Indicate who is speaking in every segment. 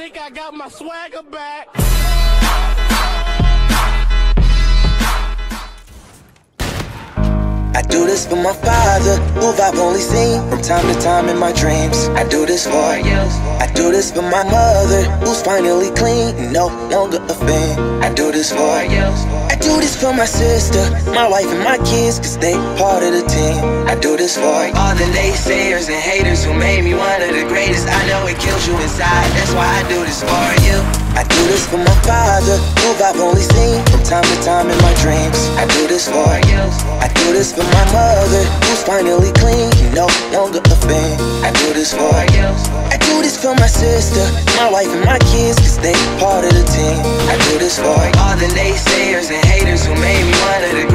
Speaker 1: think I got my swagger back.
Speaker 2: I do this for my father, who I've only seen from time to time in my dreams. I do this for you. I do this for my mother, who's finally clean, no longer a fan. I do this for you. I do this for my sister, my wife, and my kids, cause they part of the team. I do this for all the naysayers and haters who made me one of the greatest. I it kills you inside, that's why I do this for you. I do this for my father, who I've only seen from time to time in my dreams. I do this for you. I do this for my mother, who's finally clean, no longer a fan. I do this for you. I do this for my sister, my wife, and my kids, cause they part of the team. I do this for all the naysayers and haters who made me one of the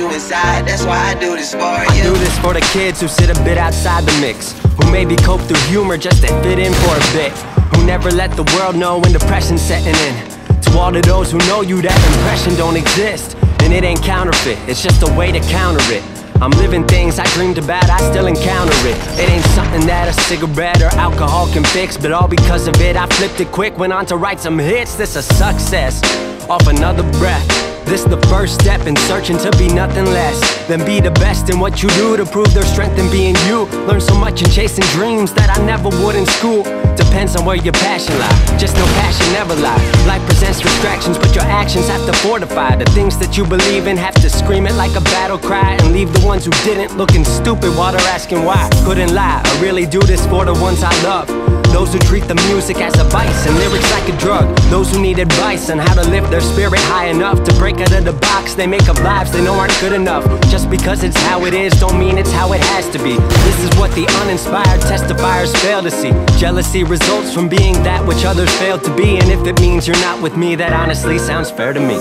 Speaker 2: you inside, that's why I do this for you.
Speaker 3: I do this for the kids who sit a bit outside the mix, who maybe cope through humor just to fit in for a bit, who never let the world know when depression's setting in. To all of those who know you, that impression don't exist. And it ain't counterfeit, it's just a way to counter it. I'm living things I dreamed about, I still encounter it. It ain't something that a cigarette or alcohol can fix, but all because of it, I flipped it quick, went on to write some hits. This a success, off another breath. This the first step in searching to be nothing less than be the best in what you do to prove their strength in being you. Learn so much in chasing dreams that I never would in school. Depends on where your passion lie. Just no passion never lie. Life presents distractions, but your actions have to fortify the things that you believe in. Have to scream it like a battle cry and leave the ones who didn't looking stupid while they're asking why. Couldn't lie. I really do this for the ones I love. Those who treat the music as a vice and lyrics like a drug. Those who need advice on how to lift their spirit high enough to break out of the box they make up lives they know aren't good enough. Just because it's how it is, don't mean it's how it has to be. This is what the uninspired testifiers fail to see. Jealousy results from being that which others fail to be. And if it means you're not with me, that honestly sounds fair to me.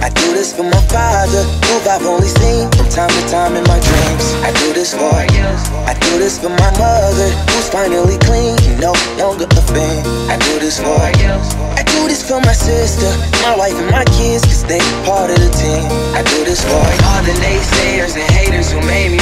Speaker 2: I do this for my father, who I've only seen from time to time in my dreams. I do this for. I do this for my mother, who's finally clean, this for. I do this for my sister, my wife, and my kids, cause they part of the team. I do this for all the naysayers and haters who made me